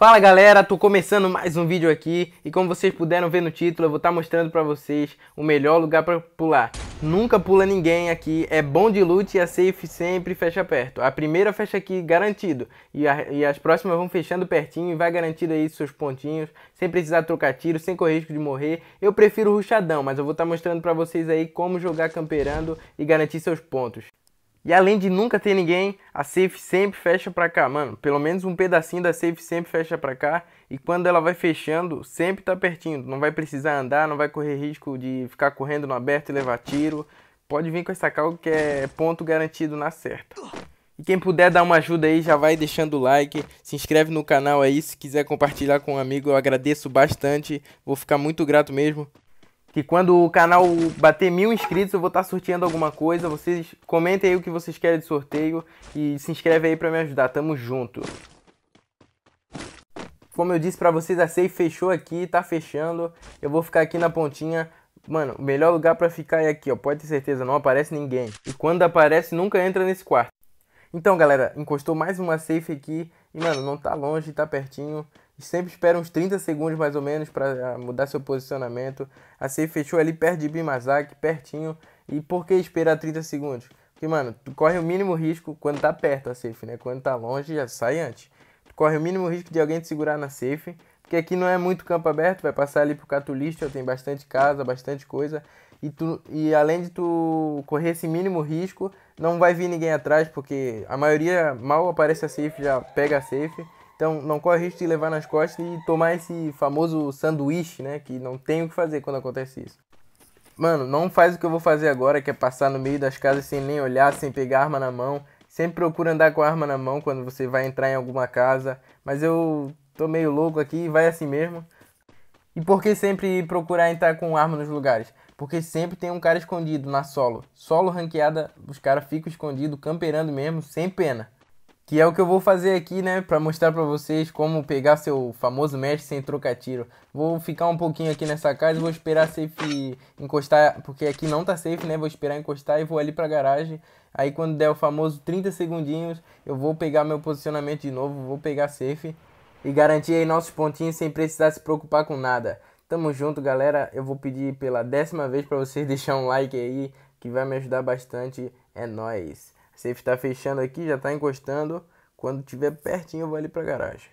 Fala galera, tô começando mais um vídeo aqui e como vocês puderam ver no título, eu vou estar tá mostrando pra vocês o melhor lugar pra pular. Nunca pula ninguém aqui, é bom de loot e a safe sempre fecha perto. A primeira fecha aqui garantido e, a, e as próximas vão fechando pertinho e vai garantido aí seus pontinhos, sem precisar trocar tiro, sem correr risco de morrer. Eu prefiro ruchadão, mas eu vou estar tá mostrando pra vocês aí como jogar camperando e garantir seus pontos. E além de nunca ter ninguém, a safe sempre fecha pra cá, mano. Pelo menos um pedacinho da safe sempre fecha pra cá. E quando ela vai fechando, sempre tá pertinho. Não vai precisar andar, não vai correr risco de ficar correndo no aberto e levar tiro. Pode vir com essa calca que é ponto garantido na certa. E quem puder dar uma ajuda aí, já vai deixando o like, se inscreve no canal aí, se quiser compartilhar com um amigo, eu agradeço bastante, vou ficar muito grato mesmo que quando o canal bater mil inscritos eu vou estar tá sorteando alguma coisa. Vocês comentem aí o que vocês querem de sorteio e se inscreve aí para me ajudar. Tamo junto. Como eu disse para vocês, a safe fechou aqui, tá fechando. Eu vou ficar aqui na pontinha. Mano, o melhor lugar para ficar é aqui, ó. Pode ter certeza, não aparece ninguém. E quando aparece, nunca entra nesse quarto. Então, galera, encostou mais uma safe aqui. E, mano, não tá longe, tá pertinho sempre espera uns 30 segundos mais ou menos para ah, mudar seu posicionamento. A safe fechou ali perto de Bimazak, pertinho. E por que esperar 30 segundos? Porque, mano, tu corre o mínimo risco quando tá perto a safe, né? Quando tá longe, já sai antes. Tu corre o mínimo risco de alguém te segurar na safe. Porque aqui não é muito campo aberto, vai passar ali pro Catulista, tem bastante casa, bastante coisa. E, tu, e além de tu correr esse mínimo risco, não vai vir ninguém atrás, porque a maioria mal aparece a safe, já pega a safe. Então não corre risco de levar nas costas e tomar esse famoso sanduíche, né? Que não tem o que fazer quando acontece isso. Mano, não faz o que eu vou fazer agora, que é passar no meio das casas sem nem olhar, sem pegar arma na mão. Sempre procura andar com a arma na mão quando você vai entrar em alguma casa. Mas eu tô meio louco aqui, vai assim mesmo. E por que sempre procurar entrar com arma nos lugares? Porque sempre tem um cara escondido na solo. Solo ranqueada, os caras ficam escondidos, camperando mesmo, sem pena. Que é o que eu vou fazer aqui, né? Pra mostrar pra vocês como pegar seu famoso mestre sem trocar tiro. Vou ficar um pouquinho aqui nessa casa vou esperar safe encostar. Porque aqui não tá safe, né? Vou esperar encostar e vou ali pra garagem. Aí quando der o famoso 30 segundinhos, eu vou pegar meu posicionamento de novo. Vou pegar safe. E garantir aí nossos pontinhos sem precisar se preocupar com nada. Tamo junto, galera. Eu vou pedir pela décima vez pra vocês deixar um like aí. Que vai me ajudar bastante. É nóis. Safe tá fechando aqui, já tá encostando. Quando tiver pertinho eu vou ali pra garagem.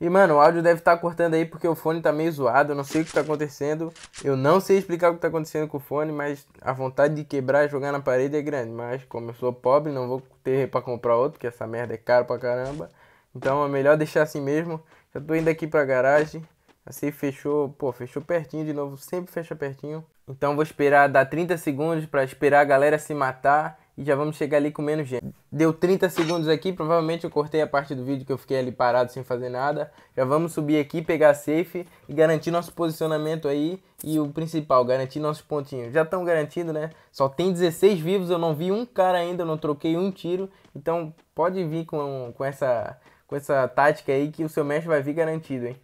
E mano, o áudio deve estar tá cortando aí porque o fone tá meio zoado, eu não sei o que tá acontecendo. Eu não sei explicar o que tá acontecendo com o fone, mas a vontade de quebrar e jogar na parede é grande. Mas como eu sou pobre, não vou ter para comprar outro, porque essa merda é caro pra caramba. Então é melhor deixar assim mesmo. Já tô indo aqui pra garagem. Assim fechou, pô, fechou pertinho de novo, sempre fecha pertinho. Então vou esperar dar 30 segundos para esperar a galera se matar e já vamos chegar ali com menos gente. Deu 30 segundos aqui, provavelmente eu cortei a parte do vídeo que eu fiquei ali parado sem fazer nada. Já vamos subir aqui, pegar safe e garantir nosso posicionamento aí. E o principal, garantir nossos pontinhos. Já estão garantidos, né? Só tem 16 vivos, eu não vi um cara ainda, eu não troquei um tiro. Então pode vir com, com, essa, com essa tática aí que o seu mestre vai vir garantido, hein?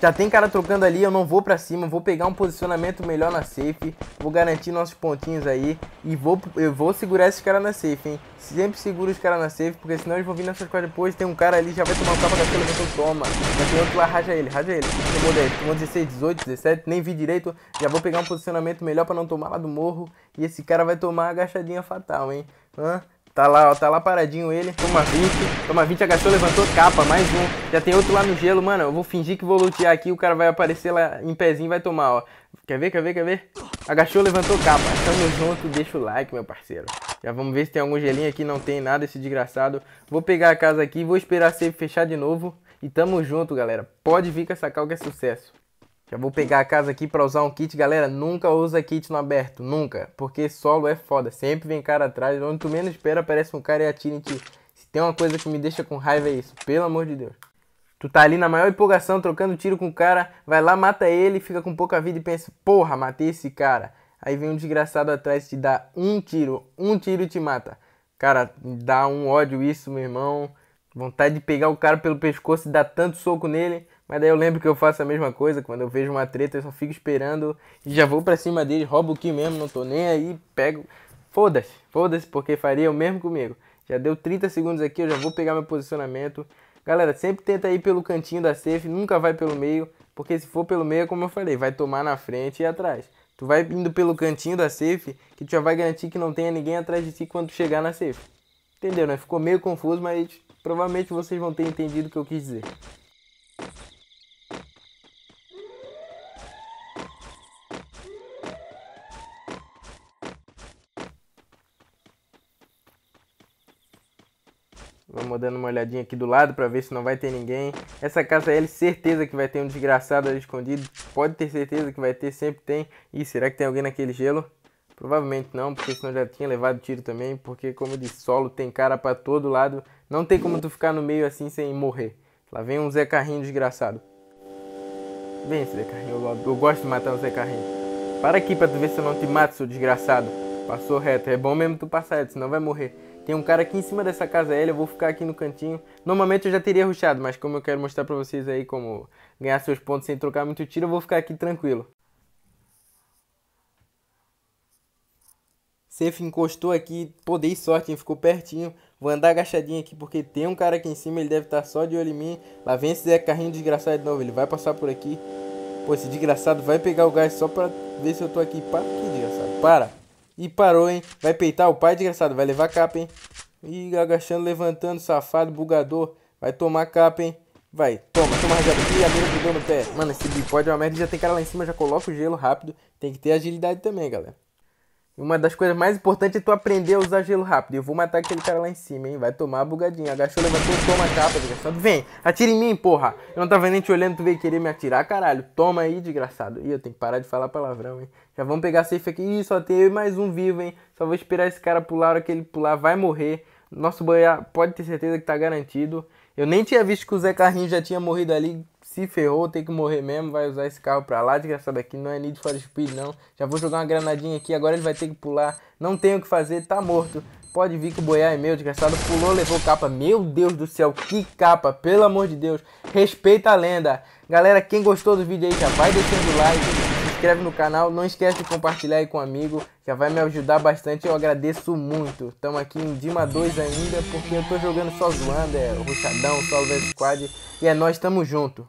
Já tem cara trocando ali, eu não vou pra cima, vou pegar um posicionamento melhor na safe, vou garantir nossos pontinhos aí e vou, eu vou segurar esses caras na safe, hein. Sempre seguro os caras na safe, porque senão eles vão vir nessas coisas depois, tem um cara ali, já vai tomar um tapa da fila, então toma. Mas tem outro lá, raja ele, raja ele. Tomou 10, tomou 16, 18, 17, nem vi direito, já vou pegar um posicionamento melhor pra não tomar lá do morro. E esse cara vai tomar a agachadinha fatal, hein. Hã? Tá lá, ó, tá lá paradinho ele. Toma 20, toma 20, agachou, levantou capa, mais um. Já tem outro lá no gelo, mano. Eu vou fingir que vou lutear aqui, o cara vai aparecer lá em pezinho e vai tomar, ó. Quer ver, quer ver, quer ver? Agachou, levantou capa. Tamo junto, deixa o like, meu parceiro. Já vamos ver se tem algum gelinho aqui, não tem nada esse desgraçado. Vou pegar a casa aqui, vou esperar a safe fechar de novo. E tamo junto, galera. Pode vir com essa cal que é sucesso. Já vou pegar a casa aqui para usar um kit. Galera, nunca usa kit no aberto. Nunca. Porque solo é foda. Sempre vem cara atrás. Onde tu menos espera, aparece um cara e atira em ti. Se tem uma coisa que me deixa com raiva é isso. Pelo amor de Deus. Tu tá ali na maior empolgação, trocando tiro com o cara. Vai lá, mata ele, fica com pouca vida e pensa: Porra, matei esse cara. Aí vem um desgraçado atrás te dá um tiro. Um tiro e te mata. Cara, dá um ódio isso, meu irmão. Vontade de pegar o cara pelo pescoço e dar tanto soco nele. Mas daí eu lembro que eu faço a mesma coisa, quando eu vejo uma treta eu só fico esperando e já vou pra cima dele, roubo o que mesmo, não tô nem aí, pego, Foda-se, foda-se, porque faria o mesmo comigo. Já deu 30 segundos aqui, eu já vou pegar meu posicionamento. Galera, sempre tenta ir pelo cantinho da safe, nunca vai pelo meio, porque se for pelo meio, como eu falei, vai tomar na frente e atrás. Tu vai indo pelo cantinho da safe, que tu já vai garantir que não tenha ninguém atrás de ti quando chegar na safe. Entendeu, né? Ficou meio confuso, mas provavelmente vocês vão ter entendido o que eu quis dizer. Vamos dando uma olhadinha aqui do lado para ver se não vai ter ninguém. Essa casa L, certeza que vai ter um desgraçado ali escondido. Pode ter certeza que vai ter, sempre tem. Ih, será que tem alguém naquele gelo? Provavelmente não, porque senão já tinha levado tiro também. Porque como de solo tem cara para todo lado. Não tem como tu ficar no meio assim sem morrer. Lá vem um Zé Carrinho desgraçado. Vem Zé Carrinho, eu, eu gosto de matar o Zé Carrinho. Para aqui pra tu ver se eu não te mato, seu desgraçado. Passou reto. É bom mesmo tu passar reto, senão vai morrer. Tem um cara aqui em cima dessa casa L, eu vou ficar aqui no cantinho. Normalmente eu já teria ruxado, mas como eu quero mostrar pra vocês aí como ganhar seus pontos sem trocar muito tiro, eu vou ficar aqui tranquilo. Safe encostou aqui, pô, dei sorte, hein? ficou pertinho. Vou andar agachadinho aqui porque tem um cara aqui em cima, ele deve estar só de olho em mim. Lá vem esse Zé Carrinho desgraçado de novo, ele vai passar por aqui. Pô, esse desgraçado vai pegar o gás só pra ver se eu tô aqui. Para aqui, desgraçado, para. E parou, hein? Vai peitar o pai, desgraçado. Vai levar capa, hein? Ih, agachando, levantando, safado, bugador. Vai tomar capa, hein? Vai, toma, toma rajada. Ih, a mira grudou no pé. Mano, esse bipode é uma merda. Já tem cara lá em cima, já coloca o gelo rápido. Tem que ter agilidade também, galera. Uma das coisas mais importantes é tu aprender a usar gelo rápido. Eu vou matar aquele cara lá em cima, hein? Vai tomar a bugadinha. Agachou, levantou, toma a capa, desgraçado. Vem, atira em mim, porra. Eu não tava nem te olhando, tu veio querer me atirar, caralho. Toma aí, desgraçado. Ih, eu tenho que parar de falar palavrão, hein? Já vamos pegar a safe aqui. Ih, só tem eu e mais um vivo, hein? Só vou esperar esse cara pular. A hora que ele pular, vai morrer. Nosso banhar pode ter certeza que tá garantido. Eu nem tinha visto que o Zé Carrinho já tinha morrido ali se ferrou, tem que morrer mesmo, vai usar esse carro pra lá, desgraçado aqui, não é Need for Speed não. Já vou jogar uma granadinha aqui, agora ele vai ter que pular, não tem o que fazer, tá morto. Pode vir que o boiar é meu, desgraçado, pulou, levou capa, meu Deus do céu, que capa, pelo amor de Deus, respeita a lenda. Galera, quem gostou do vídeo aí já vai deixando o like, inscreve no canal, não esquece de compartilhar aí com um amigo, já vai me ajudar bastante, eu agradeço muito. Estamos aqui em Dima 2 ainda, porque eu tô jogando só zoando, é o Ruxadão, Solo vs Squad, e é nós, tamo junto.